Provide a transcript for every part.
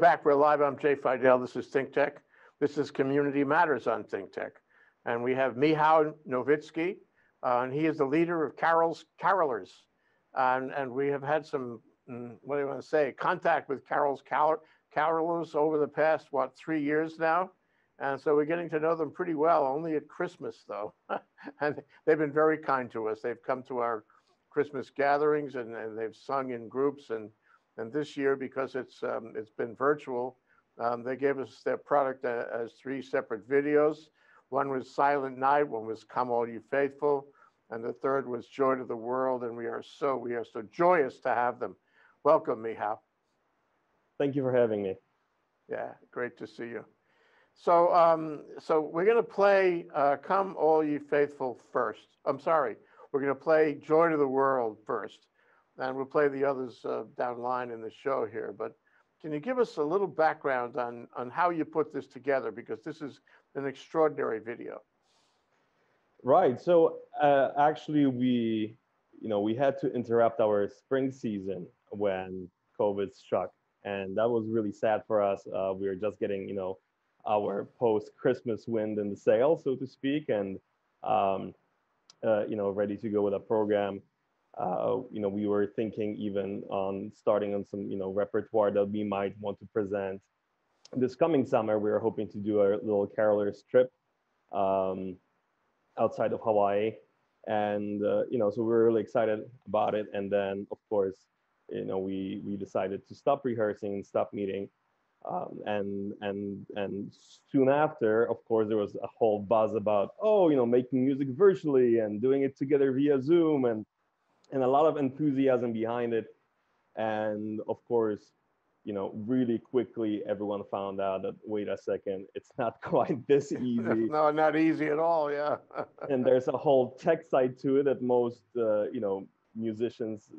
Back. We're live. I'm Jay Fidell. This is Think Tech. This is Community Matters on Think Tech. And we have Michał Nowicki, uh, and he is the leader of Karol's Karolers. And, and we have had some, mm, what do you want to say, contact with Karol's Karol, Karolers over the past, what, three years now? And so we're getting to know them pretty well, only at Christmas, though. and they've been very kind to us. They've come to our Christmas gatherings and, and they've sung in groups and and this year, because it's, um, it's been virtual, um, they gave us their product uh, as three separate videos. One was Silent Night, one was Come All You Faithful, and the third was Joy to the World. And we are so, we are so joyous to have them. Welcome, Michał. Thank you for having me. Yeah, great to see you. So, um, so we're going to play uh, "Come All You Faithful" first. I'm sorry, we're going to play "Joy to the World" first and we'll play the others uh, down line in the show here. But can you give us a little background on, on how you put this together? Because this is an extraordinary video. Right. So uh, actually, we, you know, we had to interrupt our spring season when COVID struck, and that was really sad for us. Uh, we were just getting, you know, our post-Christmas wind in the sail, so to speak, and um, uh, you know, ready to go with a program uh, you know, we were thinking even on starting on some, you know, repertoire that we might want to present. This coming summer, we were hoping to do a little carolers trip um, outside of Hawaii. And, uh, you know, so we were really excited about it. And then, of course, you know, we, we decided to stop rehearsing and stop meeting. Um, and and and soon after, of course, there was a whole buzz about oh, you know, making music virtually and doing it together via Zoom, and and a lot of enthusiasm behind it. And of course, you know, really quickly, everyone found out that wait a second, it's not quite this easy. no, not easy at all. Yeah. and there's a whole tech side to it that most, uh, you know, musicians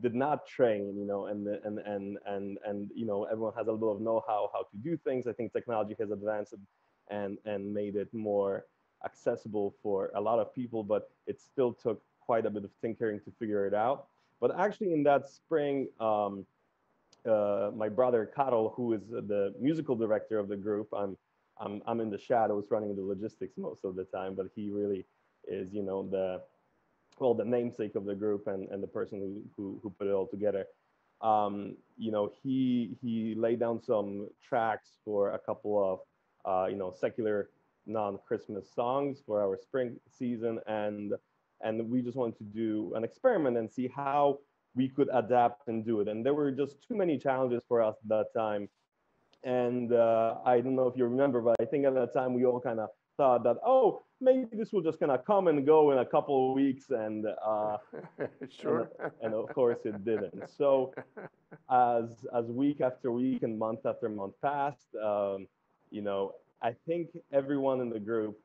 did not train. You know, and and and and and you know, everyone has a little bit of know-how how to do things. I think technology has advanced and and made it more accessible for a lot of people, but it still took quite a bit of tinkering to figure it out. But actually, in that spring, um, uh, my brother Karol, who is the musical director of the group, I'm, I'm, I'm in the shadows running the logistics most of the time, but he really is, you know, the, well, the namesake of the group and, and the person who, who, who put it all together. Um, you know, he, he laid down some tracks for a couple of, uh, you know, secular non-Christmas songs for our spring season. And and we just wanted to do an experiment and see how we could adapt and do it. And there were just too many challenges for us at that time. And uh, I don't know if you remember, but I think at that time we all kind of thought that, oh, maybe this will just kind of come and go in a couple of weeks. And, uh, sure. and, and, of course it didn't. So as, as week after week and month after month passed, um, you know, I think everyone in the group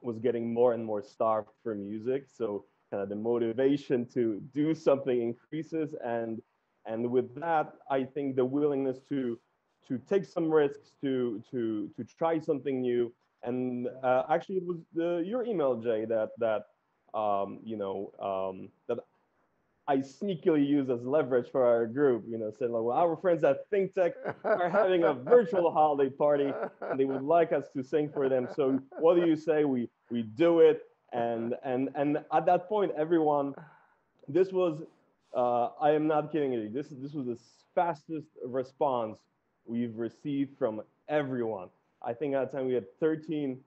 was getting more and more starved for music. So kind of the motivation to do something increases. And, and with that, I think the willingness to, to take some risks, to, to, to try something new. And uh, actually it was the, your email, Jay, that, that um, you know, um, that I sneakily use as leverage for our group, you know, saying like, well, our friends at ThinkTech are having a virtual holiday party and they would like us to sing for them. So what do you say? We we do it. And and and at that point, everyone, this was uh, I am not kidding you. This this was the fastest response we've received from everyone. I think at the time we had 13,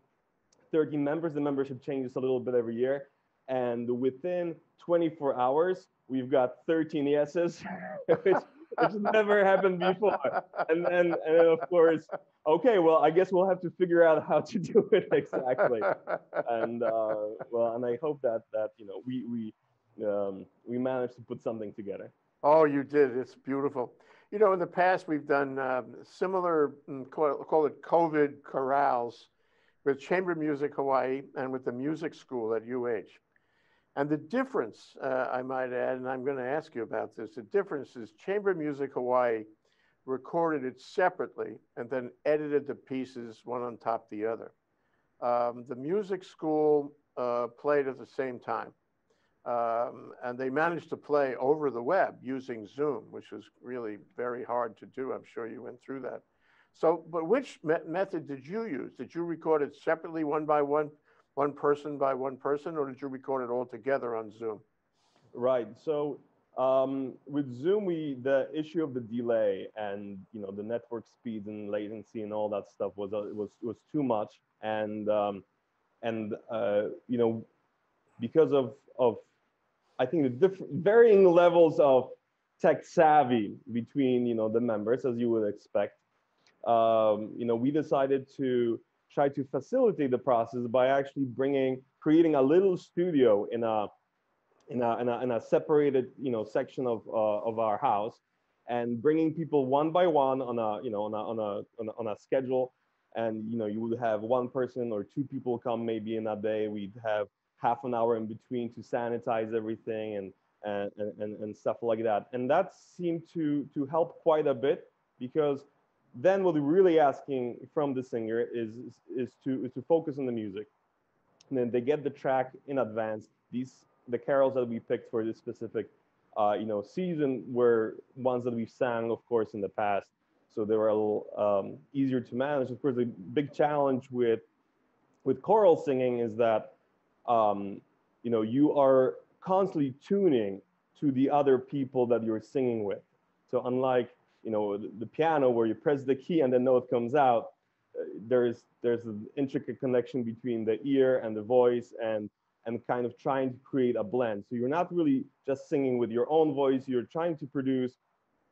13 members. The membership changes a little bit every year. And within 24 hours, we've got 13 yeses, which, which never happened before. And then, and then, of course, okay, well, I guess we'll have to figure out how to do it exactly. And uh, well, and I hope that that you know we we um, we managed to put something together. Oh, you did. It's beautiful. You know, in the past, we've done um, similar, mm, call, call it COVID chorales with Chamber Music Hawaii and with the music school at UH. And the difference, uh, I might add, and I'm going to ask you about this, the difference is Chamber Music Hawaii recorded it separately and then edited the pieces one on top the other. Um, the music school uh, played at the same time. Um, and they managed to play over the web using Zoom, which was really very hard to do. I'm sure you went through that. So, but which me method did you use? Did you record it separately, one by one, one person by one person, or did you record it all together on Zoom? Right. So um, with Zoom, we the issue of the delay and you know the network speeds and latency and all that stuff was uh, was was too much, and um, and uh, you know because of of I think the different varying levels of tech savvy between you know the members as you would expect. Um, you know we decided to try to facilitate the process by actually bringing creating a little studio in a in a, in a, in a separated you know section of uh, of our house and bringing people one by one on a you know on a, on a on a on a schedule. And you know you would have one person or two people come maybe in a day. We'd have half an hour in between to sanitize everything and and, and, and stuff like that. And that seemed to to help quite a bit because then what we're really asking from the singer is is to is to focus on the music. And then they get the track in advance. These the carols that we picked for this specific uh, you know season were ones that we've sang of course in the past. So they were a little um, easier to manage. Of course the big challenge with with choral singing is that um, you know you are constantly tuning to the other people that you're singing with. So unlike you know the, the piano where you press the key and the note comes out uh, there's there's an intricate connection between the ear and the voice and and kind of trying to create a blend. So you're not really just singing with your own voice, you're trying to produce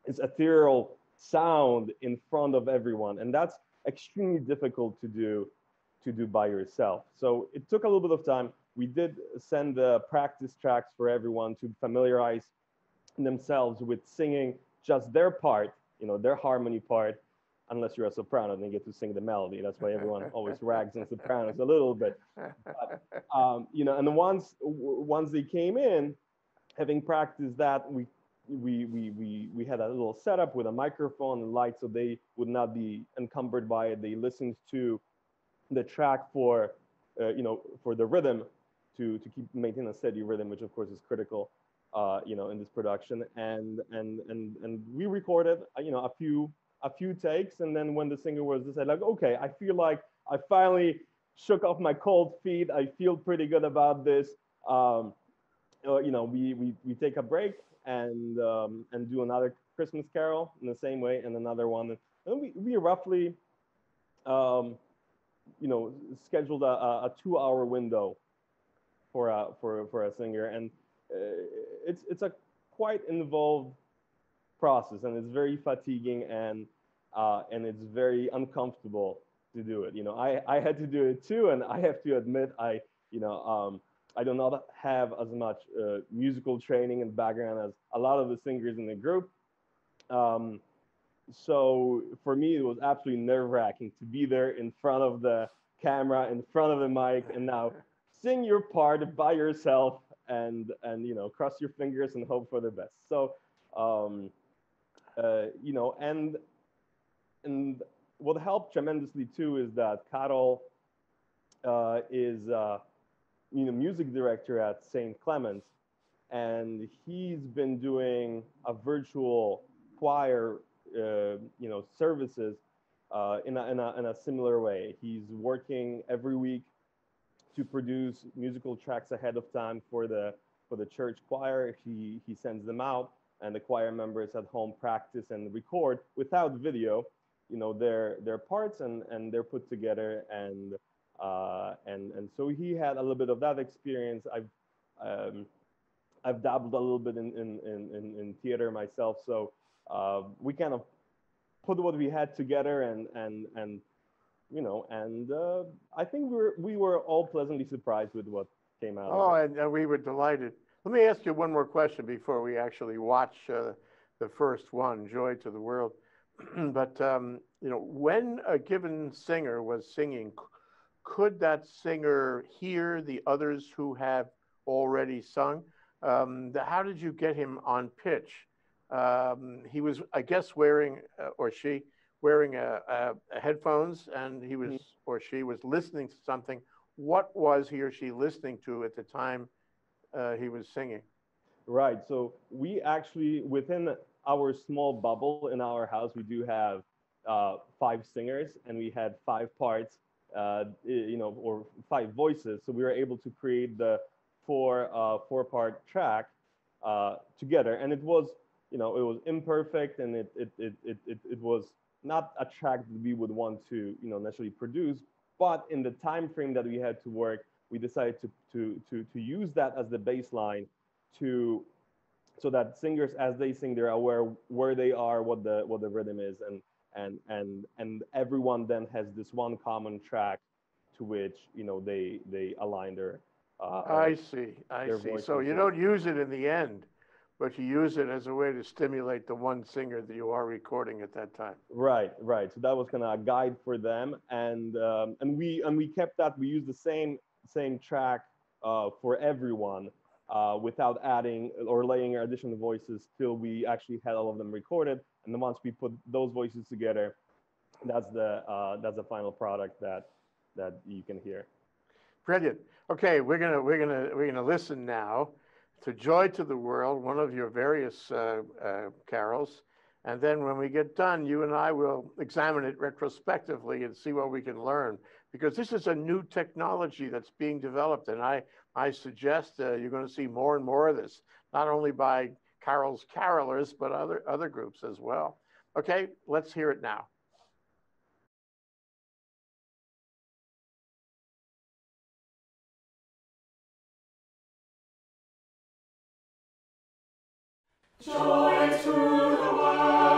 this ethereal sound in front of everyone. And that's extremely difficult to do to do by yourself. So it took a little bit of time. We did send the practice tracks for everyone to familiarize themselves with singing just their part, you know, their harmony part, unless you're a soprano and you get to sing the melody. That's why everyone always rags on sopranos a little bit. But, um, you know, and the once once they came in, having practiced that, we we we we we had a little setup with a microphone and light, so they would not be encumbered by it. They listened to the track for uh, you know for the rhythm to to keep maintain a steady rhythm, which of course is critical. Uh, you know, in this production, and and and and we recorded, uh, you know, a few a few takes, and then when the singer was just like, okay, I feel like I finally shook off my cold feet. I feel pretty good about this. Um, uh, you know, we, we we take a break and um, and do another Christmas Carol in the same way, and another one. And we we roughly, um, you know, scheduled a, a two-hour window for a for for a singer, and it's it's a quite involved process and it's very fatiguing and uh, and it's very uncomfortable to do it. You know, I, I had to do it too, and I have to admit, I you know, um, I do not have as much uh, musical training and background as a lot of the singers in the group. Um, so for me, it was absolutely nerve wracking to be there in front of the camera, in front of the mic, and now sing your part by yourself and and you know cross your fingers and hope for the best. So um, uh, you know, and and what helped tremendously too is that Karol uh, is uh, you know music director at St. Clements, and he's been doing a virtual choir uh, you know services uh, in a, in, a, in a similar way. He's working every week to produce musical tracks ahead of time for the for the church choir. He he sends them out and the choir members at home practice and record without video, you know, their their parts and and they're put together and uh, and and so he had a little bit of that experience. I've um, I've dabbled a little bit in in in, in theater myself, so uh, we kind of put what we had together and and and you know and uh, I think we were we were all pleasantly surprised with what came out. Oh, and, and we were delighted. Let me ask you one more question before we actually watch uh, the first one, Joy to the World. but, um, you know, when a given singer was singing, could that singer hear the others who have already sung? Um, the, how did you get him on pitch? Um, he was, I guess, wearing, uh, or she, wearing a, a, a headphones and he was, mm-hmm. or she was listening to something. What was he or she listening to at the time uh, he was singing. Right. So we actually, within our small bubble in our house, we do have uh, five singers and we had five parts, uh, you know, or five voices. So we were able to create the four uh, four part track uh, together, and it was, you know, it was imperfect and it it it it it, it was not a track that we would want to, you know, necessarily produce. But in the time frame that we had to work, we decided to to to to use that as the baseline to so that singers as they sing they're aware where they are what the what the rhythm is and and and and everyone then has this one common track to which you know they they align their uh, I see, I see. So you don't use it in the end, but you use it as a way to stimulate the one singer that you are recording at that time. right right. So that was kind of a guide for them. And um, and we and we kept that we used the same same track uh, for everyone uh, without adding or laying additional voices till we actually had all of them recorded. And then once we put those voices together that's the uh, that's the final product that that you can hear. Brilliant. Okay, we're gonna we're gonna we're gonna listen now to "Joy to the World," one of your various uh, uh, carols, and then when we get done, you and I will examine it retrospectively and see what we can learn. Because this is a new technology that's being developed, and I I suggest uh, you're going to see more and more of this, not only by Karol's Karolers, but other other groups as well. Okay, let's hear it now. Joy to the world,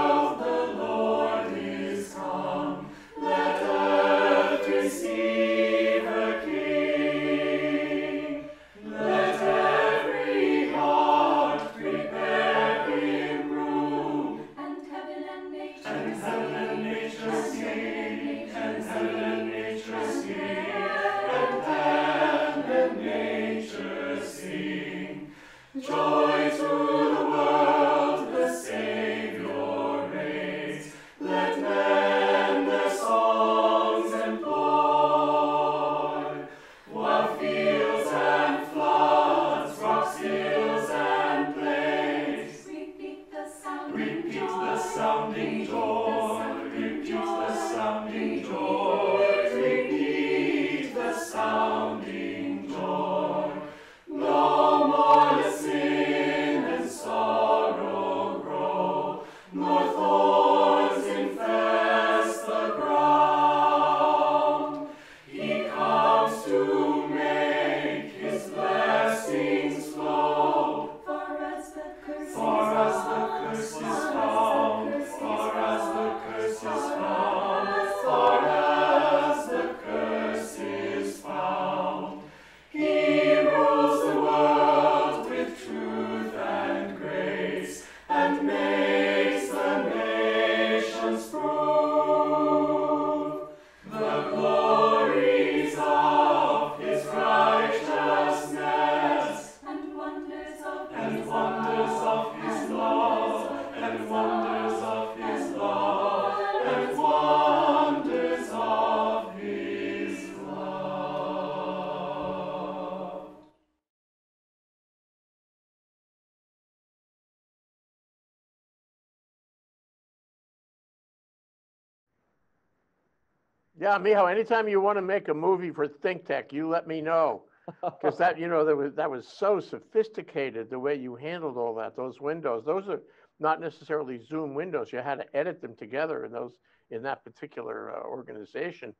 Yeah, Michał, anytime you want to make a movie for Think Tech, you let me know. Because that, you know, that was, that was so sophisticated, the way you handled all that, those windows. Those are not necessarily Zoom windows. You had to edit them together in those, in that particular uh, organization.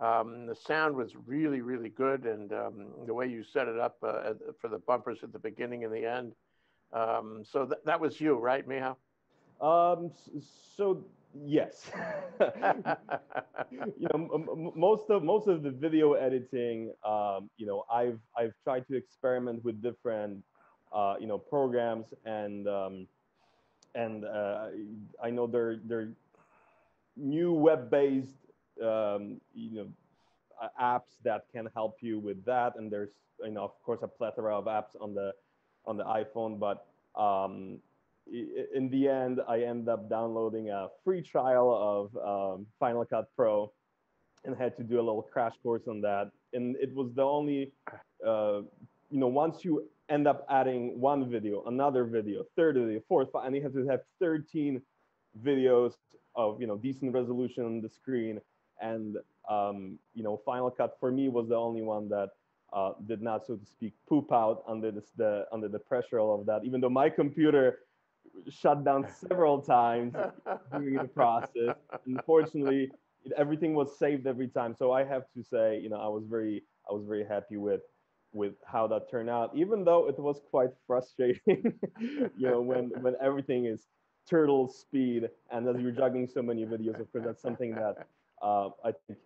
Um, the sound was really, really good. And um, the way you set it up uh, for the bumpers at the beginning and the end. Um, so that, that was you, right, Michał? um so yes. You know, most of most of the video editing, um, you know, I've I've tried to experiment with different, uh, you know, programs and um, and uh, I know there there new web-based, um, you know, apps that can help you with that, and there's you know, of course, a plethora of apps on the on the iPhone, but um, in the end, I end up downloading a free trial of um, Final Cut Pro and had to do a little crash course on that. And it was the only uh, you know, once you end up adding one video, another video, third video, fourth, and you have to have 13 videos of, you know, decent resolution on the screen. And, um, you know, Final Cut for me was the only one that uh, did not, so to speak, poop out under this, the under the pressure of that. Even though my computer shut down several times during the process. Unfortunately, it, everything was saved every time. So I have to say, you know, I was very, I was very happy with with how that turned out, even though it was quite frustrating, you know, when when everything is turtle speed and as you're juggling so many videos, of course, that's something that uh, I think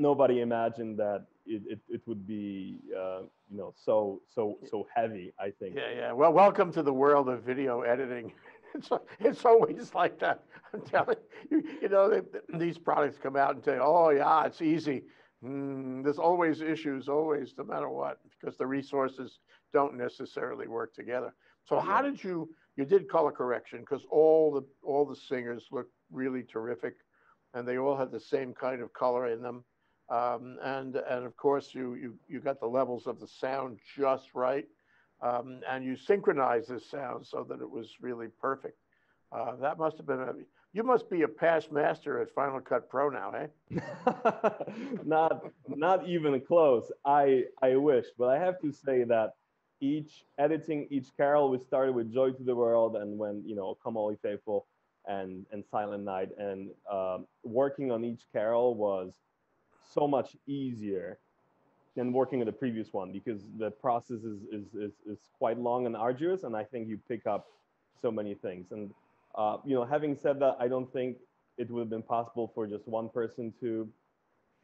nobody imagined that it, it, it would be, uh, you know, so so so heavy. I think. Yeah, yeah. Well, welcome to the world of video editing. It's, it's always like that. I'm telling you, you know, they, these products come out and say, oh, yeah, it's easy. Mm, there's always issues, always, no matter what, because the resources don't necessarily work together. So how did you, you did color correction because all the, all the singers look really terrific and they all had the same kind of color in them. Um, and, and of course you, you, you got the levels of the sound just right. Um, and you synchronized the sound so that it was really perfect. Uh, that must have been a, you must be a past master at Final Cut Pro now, eh? not not even close. I I wish, but I have to say that each editing each carol we started with Joy to the World and when you know Come All Ye Faithful and and Silent Night and um, working on each carol was so much easier than working on the previous one because the process is is is, is quite long and arduous and I think you pick up so many things. And uh, you know having said that I don't think it would have been possible for just one person to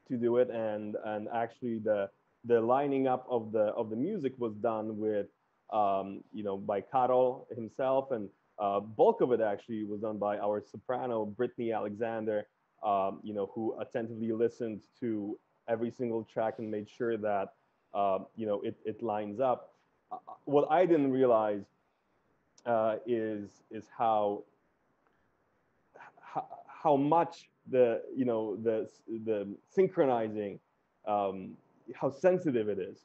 to do it. And and actually the the lining up of the of the music was done with um, you know by Karol himself. And uh, bulk of it actually was done by our soprano Brittani Alexander um, you know who attentively listened to every single track and made sure that uh, you know it, it lines up. Uh, what I didn't realize uh, is is how how, how much the you know the the synchronizing um, how sensitive it is.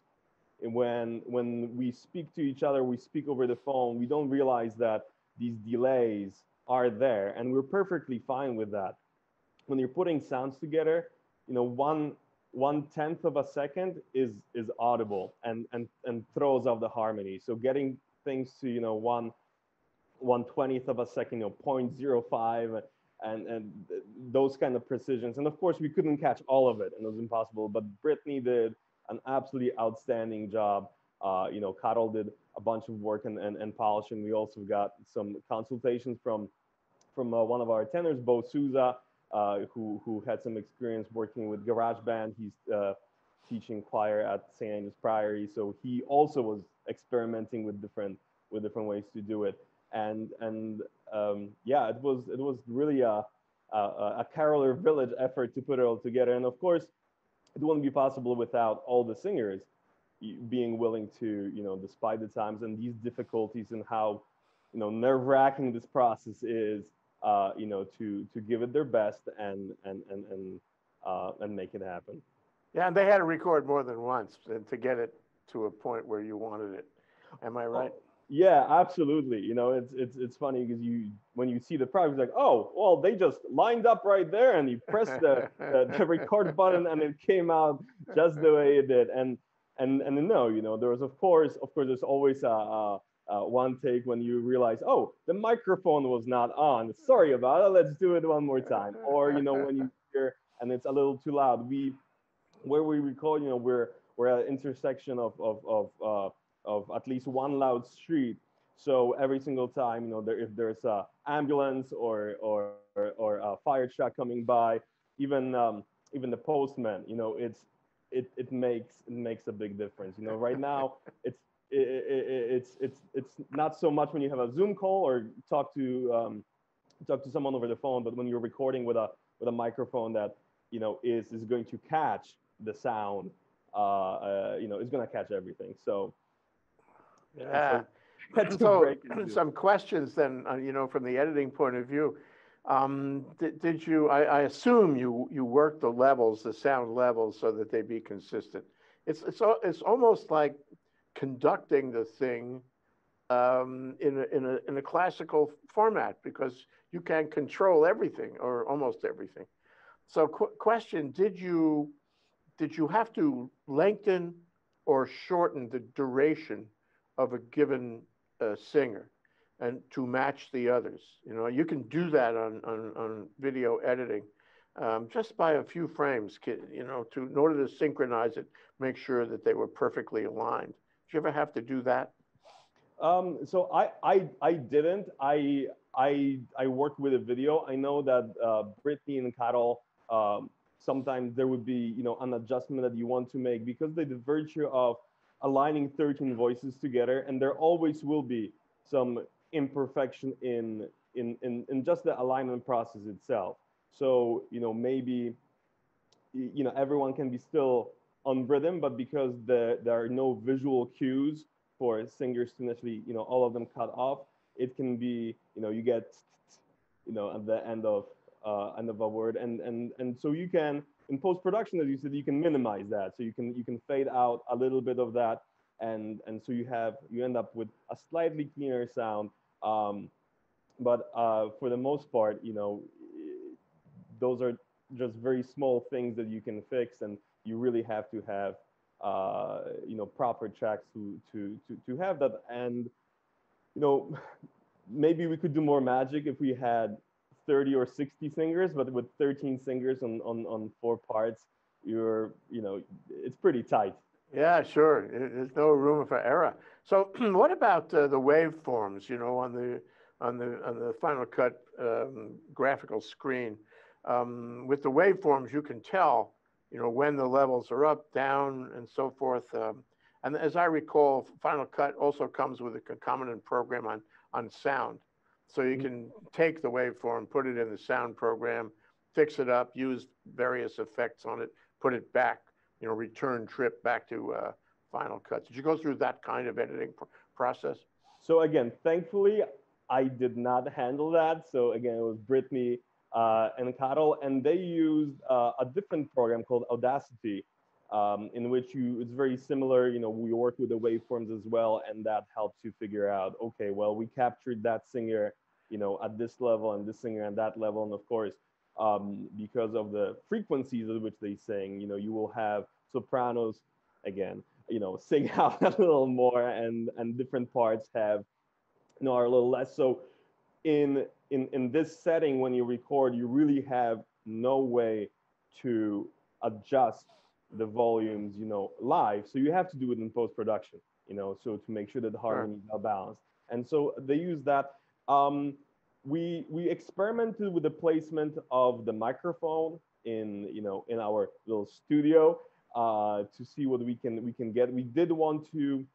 And when when we speak to each other we speak over the phone we don't realize that these delays are there. And we're perfectly fine with that when you're putting sounds together you know one one tenth of a second is is audible and and and throws off the harmony. So getting things to you know one one twentieth of a second you know 0.05 and and those kind of precisions. And of course we couldn't catch all of it and it was impossible but Brittani did an absolutely outstanding job. Uh, you know Karol did a bunch of work and, and, and polishing. We also got some consultations from from uh, one of our tenors Bowe Souza who who had some experience working with GarageBand. He's uh, teaching choir at St. Andrew's Priory, so he also was experimenting with different with different ways to do it. And and um, yeah, it was it was really a, a a caroler village effort to put it all together. And of course, it wouldn't be possible without all the singers being willing to you know despite the times and these difficulties and how you know nerve wracking this process is uh, you know, to to give it their best and and and and uh, and make it happen. Yeah, and they had to record more than once and to get it to a point where you wanted it. Am I right? Yeah, absolutely. You know, it's it's it's funny because you when you see the product, it's like, oh, well, they just lined up right there, and you press the, the the record button, and it came out just the way it did. And and and no, you know, there was of course, of course, there's always a. a uh, one take when you realize, oh, the microphone was not on. Sorry about it. Let's do it one more time. Or you know, when you hear and it's a little too loud. We, where we record, you know, we're we're at an intersection of of of uh, of at least one loud street. So every single time, you know, there, if there's a ambulance or or or, a fire truck coming by, even um, even the postman, you know, it's it it makes it makes a big difference. You know, right now it's it, it, it's it's it's not so much when you have a Zoom call or talk to um, talk to someone over the phone, but when you're recording with a with a microphone that you know is is going to catch the sound, uh, uh, you know, it's going to catch everything. So Yeah. that's So, break into it. some questions then, uh, you know, from the editing point of view. Um, did, did you, I, I assume you, you worked the levels, the sound levels so that they be consistent. It's, it's, it's almost like conducting the thing um, in, a, in, a, in a classical format because you can control everything or almost everything. So, qu- question: Did you did you have to lengthen or shorten the duration of a given uh, singer and to match the others? You know, you can do that on on, on video editing um, just by a few frames. You know, to in order to synchronize it, make sure that they were perfectly aligned. Did you ever have to do that? Um, so I, I, I didn't. I, I, I worked with a video. I know that uh, Brittani and Karol, um, sometimes there would be, you know, an adjustment that you want to make because they the virtue of aligning 13 voices together, and there always will be some imperfection in, in, in, in just the alignment process itself. So, you know, maybe, you know, everyone can be still on rhythm, but because the, there are no visual cues for singers to naturally, you know, all of them cut off, it can be, you know, you get, you know, at the end of uh, end of a word, and and and so you can in post production, as you said, you can minimize that. So you can you can fade out a little bit of that, and and so you have you end up with a slightly cleaner sound. Um, but uh, for the most part, you know, those are just very small things that you can fix, and you really have to have uh, you know proper tracks to to to to have that. And you know, maybe we could do more magic if we had 30 or 60 singers, but with 13 singers on on on four parts, you're you know it's pretty tight. Yeah, sure. There's no room for error. So, what about uh, the waveforms? You know, on the on the on the Final Cut um, graphical screen, um, with the waveforms, you can tell, you know, when the levels are up, down, and so forth. Um, and as I recall, Final Cut also comes with a concomitant program on on sound, so you can take the waveform, put it in the sound program, fix it up, use various effects on it, put it back, you know, return trip back to uh, Final Cut. Did you go through that kind of editing pr process? So again, thankfully, I did not handle that. So again, it was Brittani and Karol, and they used uh, a different program called Audacity, um, in which you it's very similar. You know, we work with the waveforms as well, and that helps you figure out, okay, well, we captured that singer, you know, at this level, and this singer at that level, and of course, um, because of the frequencies at which they sing, you know, you will have sopranos again, you know, sing out a little more, and and different parts have, you know, are a little less. So in in in this setting when you record you really have no way to adjust the volumes you know live. So you have to do it in post production you know so to make sure that the harmonies are balanced. And so they use that. Um, we we experimented with the placement of the microphone in you know in our little studio uh, to see what we can we can get. We did want to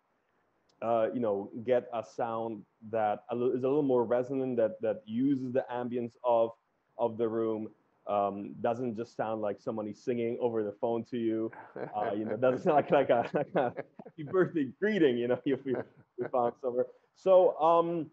uh, you know, get a sound that is a little more resonant, that that uses the ambience of of the room, um, doesn't just sound like somebody singing over the phone to you. Uh, you know, doesn't sound like like a, like a happy birthday greeting. You know, if we, found somewhere. So um,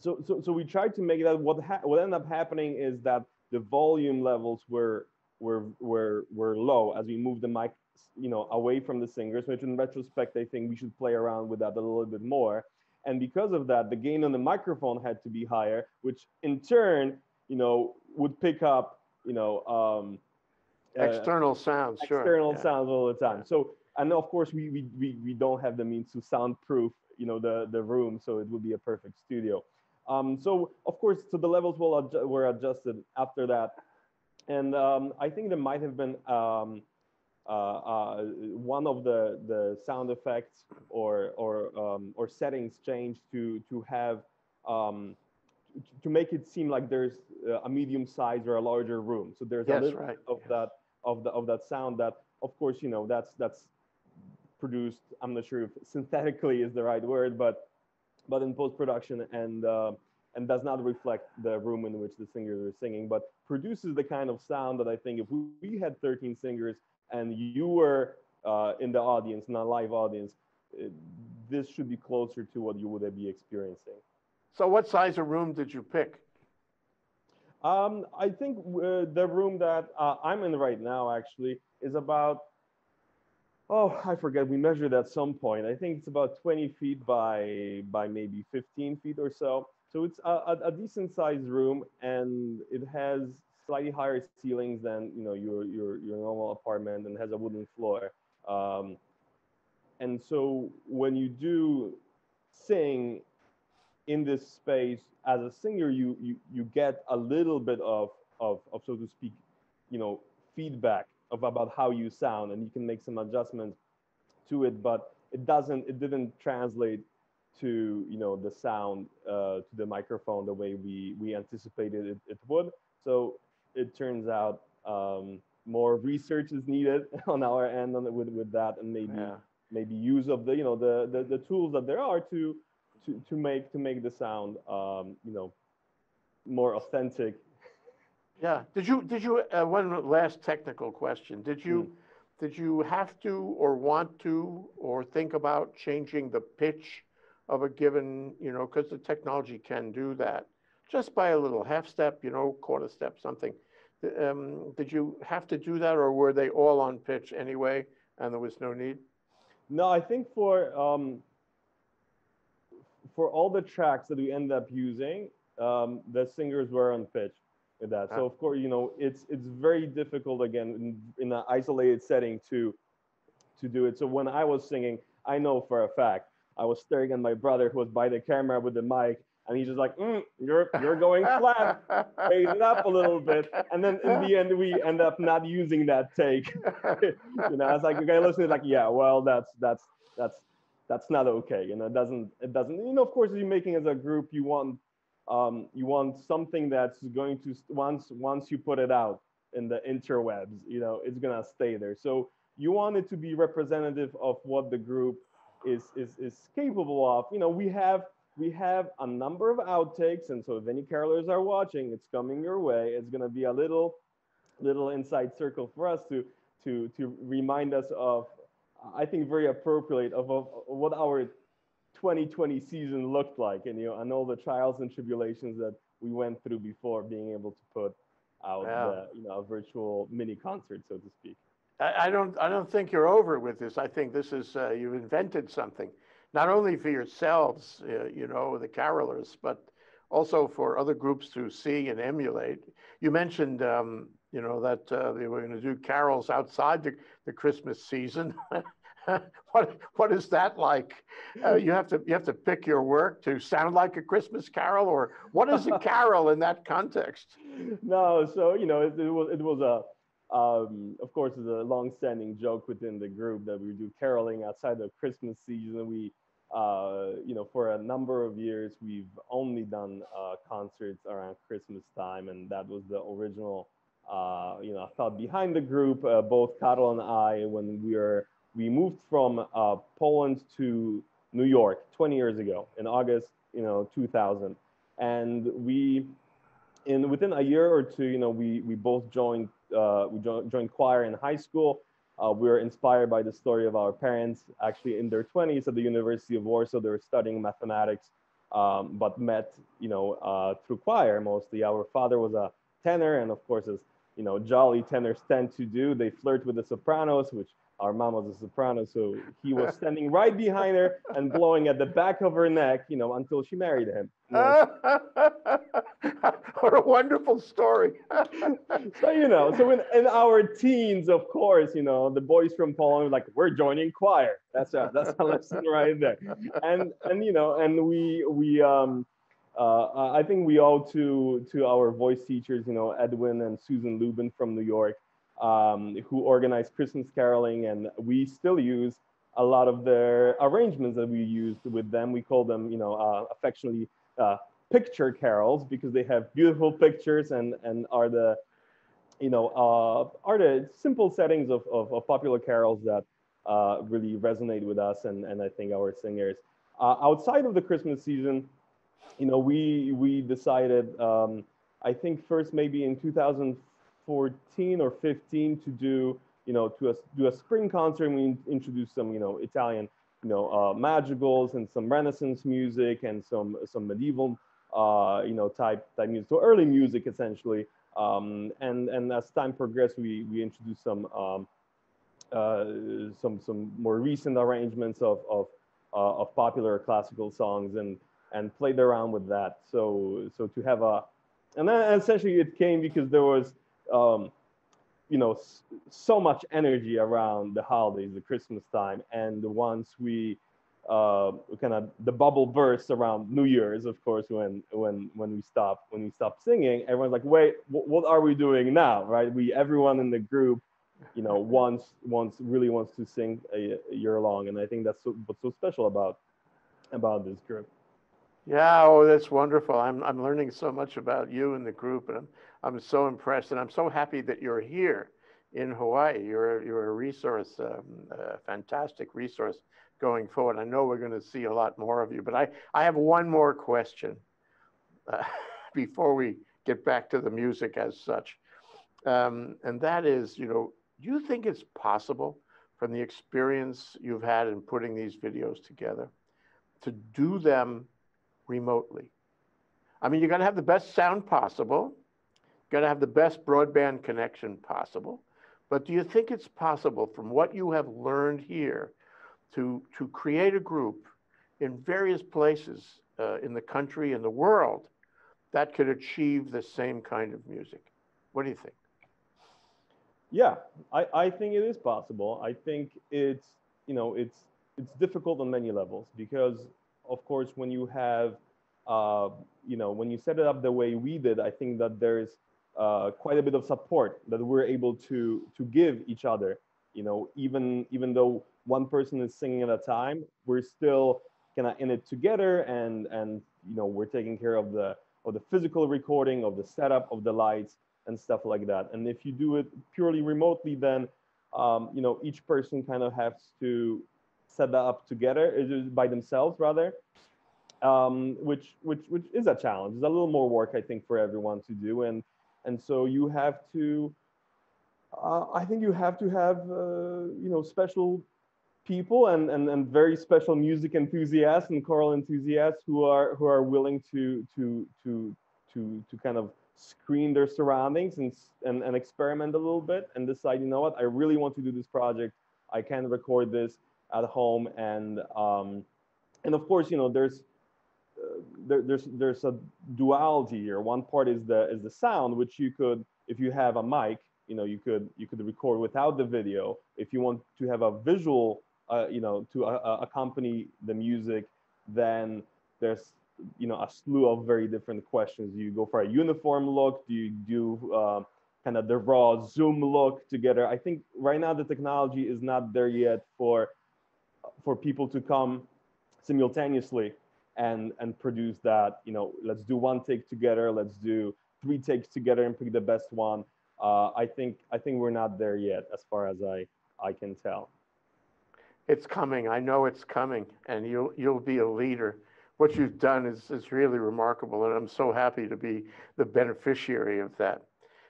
so so so we tried to make that. What ha- what ended up happening is that the volume levels were were were were low as we moved the mic you know, away from the singers, which in retrospect, I think we should play around with that a little bit more. And because of that, the gain on the microphone had to be higher, which in turn, you know, would pick up, you know, um, uh, external sounds, external sure. External sounds all the time. So, and of course, we, we, we, we don't have the means to soundproof, you know, the, the room, so it would be a perfect studio. Um, so, of course, so the levels will adju were adjusted after that. And um, I think there might have been um, uh, uh, one of the the sound effects or or um, or settings changed to to have um, to make it seem like there's a medium size or a larger room. So there's yes, a little right. bit of that of the of that sound that of course you know that's that's produced. I'm not sure if synthetically is the right word, but but in post production and uh, and does not reflect the room in which the singers are singing, but produces the kind of sound that I think if we, had 13 singers and you were uh, in the audience, not live audience, it, this should be closer to what you would be experiencing. So, what size of room did you pick? Um, I think uh, the room that uh, I'm in right now actually is about oh, I forget. We measured at some point. I think it's about 20 feet by by maybe 15 feet or so. So it's a, a, decent sized room, and it has slightly higher ceilings than you know your your your normal apartment, and has a wooden floor. Um, and so when you do sing in this space as a singer, you you you get a little bit of of, of so to speak, you know, feedback of about how you sound, and you can make some adjustments to it. But it doesn't, it didn't translate to you know the sound uh, to the microphone the way we we anticipated it, it would. So it turns out um, more research is needed on our end on, with with that, and maybe Yeah. maybe use of the you know the, the the tools that there are to to to make to make the sound um, you know more authentic. Yeah, did you, did you, uh, one last technical question, did you, did you have to or want to or think about changing the pitch of a given, you know, because the technology can do that, just by a little half step, you know, quarter step, something. Um, did you have to do that or were they all on pitch anyway and there was no need? No, I think for um, for all the tracks that we end up using, um, the singers were on pitch with that. Ah. So of course, you know, it's it's very difficult again in, in an isolated setting to to do it. So when I was singing, I know for a fact I was staring at my brother who was by the camera with the mic, and he's just like, mm, "You're you're going flat." Raise it up a little bit, and then in the end, we end up not using that take. you know, I was like, okay, listen, like, yeah, well, that's that's that's that's not okay. You know, it doesn't it doesn't. You know, of course, you're making as a group, you want um, you want something that's going to once once you put it out in the interwebs, you know, it's gonna stay there. So you want it to be representative of what the group is is is capable of. You know, we have we have a number of outtakes, and so if any carolers are watching, it's coming your way. It's gonna be a little little inside circle for us to to to remind us of I think very appropriate of, of what our 2020 season looked like and you know and all the trials and tribulations that we went through before being able to put out Yeah. the, you know a virtual mini concert so to speak I, I don't, I don't think you're over with this. I think this is, uh, you've invented something, not only for yourselves, uh, you know, the carolers, but also for other groups to see and emulate. You mentioned, um, you know, that uh, they were going to do carols outside the, the Christmas season. what, what is that like? Uh, you have to, you have to pick your work to sound like a Christmas carol, or what is a carol in that context? no so you know it, it was it was a um, of course it's a long-standing joke within the group that we do caroling outside of christmas season. We uh, you know for a number of years we've only done uh, concerts around christmas time and that was the original uh, you know thought behind the group. Uh, both Karol and i when we were we moved from uh, poland to new york 20 years ago in august you know 2000 and we in within a year or two, you know, we we both joined uh, we jo- joined choir in high school. Uh, we were inspired by the story of our parents, actually in their 20s at the University of Warsaw. They were studying mathematics, um, but met, you know, uh, through choir mostly. Our father was a tenor, and of course, as you know, jolly tenors tend to do, they flirt with the sopranos, which our mom was a soprano, so he was standing right behind her and blowing at the back of her neck, you know, until she married him. you know. what a wonderful story. so you know so in, in our teens of course you know the boys from poland were like we're joining choir that's a that's a lesson right there and and you know and we we um uh, I think we owe to to our voice teachers, you know, Edwin and Susan Lubin from New York, um, who organized Christmas caroling, and we still use a lot of their arrangements that we used with them. We call them, you know, uh, affectionately uh, picture carols because they have beautiful pictures and and are the you know uh, are the simple settings of, of, of popular carols that uh, really resonate with us and and I think our singers uh, outside of the Christmas season you know we we decided um, I think first maybe in 2014 or 15 to do you know to a, do a spring concert and we introduced some you know Italian you know uh, madrigals and some Renaissance music and some some medieval uh, you know, type type music. So early music essentially. Um, and and as time progressed, we we introduced some um, uh, some some more recent arrangements of of, uh, of popular classical songs and and played around with that. So so to have a and then essentially it came because there was um, you know so much energy around the holidays, the Christmas time, and the once we uh, kind of the bubble bursts around New Year's, of course, when when when we stop when we stop singing, everyone's like, wait, wh- what are we doing now, right? We everyone in the group, you know, wants wants really wants to sing a, a year long, and I think that's what's so special about about this group. Yeah, oh, that's wonderful. I'm, I'm learning so much about you and the group, and I'm, I'm so impressed, and I'm so happy that you're here in Hawaii. You're, you're a resource, um, a fantastic resource going forward. I know we're going to see a lot more of you, but I, I have one more question uh, before we get back to the music as such. Um, and that is, you know, do you think it's possible from the experience you've had in putting these videos together to do them remotely. I mean, you got to have the best sound possible, got to have the best broadband connection possible. But do you think it's possible, from what you have learned here, to to create a group in various places uh, in the country and the world that could achieve the same kind of music? What do you think? Yeah, I, I think it is possible. I think it's you know it's it's difficult on many levels because of course when you have uh, you know when you set it up the way we did, I think that there's uh, quite a bit of support that we're able to to give each other. You know, even even though one person is singing at a time, we're still kind of in it together, and and you know we're taking care of the of the physical recording, of the setup, of the lights, and stuff like that. And if you do it purely remotely, then um, you know each person kind of has to set that up together by themselves rather, um, which which which is a challenge. It's a little more work I think for everyone to do, and and so you have to. Uh, I think you have to have uh, you know special people and, and and very special music enthusiasts and choral enthusiasts who are who are willing to to to to to kind of screen their surroundings and, and, and experiment a little bit and decide, you know what, I really want to do this project. I can record this at home. And, um, and of course, you know, there's, there, there's, there's a duality here. One part is the, is the sound, which you could, if you have a mic, you know, you could, you could record without the video. If you want to have a visual, uh, you know, to uh, accompany the music, then there's you know a slew of very different questions. Do you go for a uniform look? Do you do uh, kind of the raw zoom look together? I think right now the technology is not there yet for for people to come simultaneously and and produce that. You know, let's do one take together. Let's do three takes together and pick the best one. Uh, I think I think we're not there yet, as far as I I can tell. It's coming. I know it's coming, and you'll you'll be a leader what you've done is, is really remarkable, and I'm so happy to be the beneficiary of that.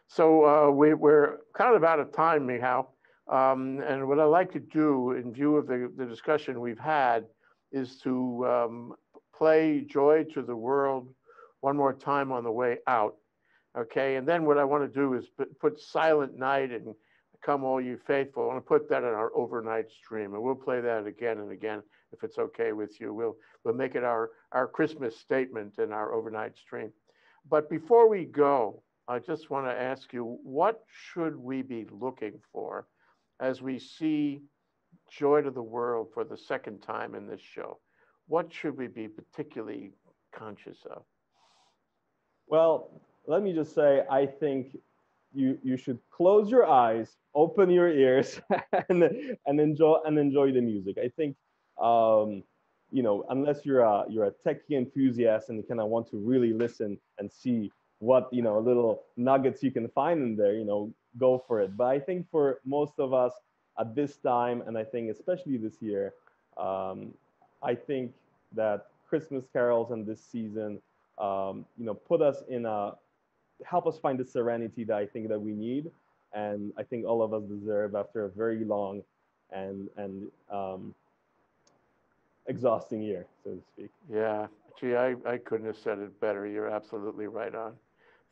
So uh, we, are kind of out of time, Michał. Um, and what I'd like to do, in view of the, the discussion we've had, is to um, play Joy to the World one more time on the way out. Okay, and then what I want to do is put Silent Night and Come All You Faithful. I want to put that in our overnight stream, and we'll play that again and again if it's okay with you. We'll, we'll make it our, our Christmas statement in our overnight stream. But before we go, I just want to ask you, what should we be looking for as we see Joy to the World for the second time in this show? What should we be particularly conscious of? Well, let me just say, I think you you should close your eyes, open your ears, and and enjoy and enjoy the music. I think um, you know, unless you're a you're a techie enthusiast and you kind of want to really listen and see what you know little nuggets you can find in there, you know, go for it. But I think for most of us at this time, and I think especially this year, um, I think that Christmas carols and this season, um, you know, put us in a, help us find the serenity that I think that we need. And I think all of us deserve after a very long and, and um, exhausting year, so to speak. Yeah, gee, I, I couldn't have said it better. You're absolutely right on.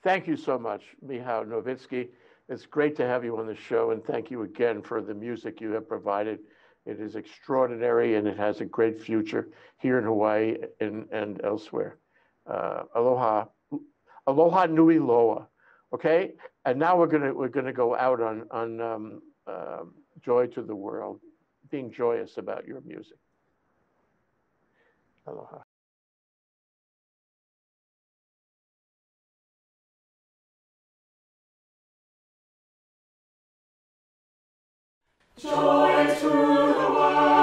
Thank you so much, Michał Nowicki. It's great to have you on the show, and thank you again for the music you have provided it is extraordinary and it has a great future here in Hawaii and, and elsewhere. Uh, aloha, aloha nui loa, okay? And now we're gonna we're gonna go out on on um, uh, joy to the world, being joyous about your music. Aloha. Joy to the world.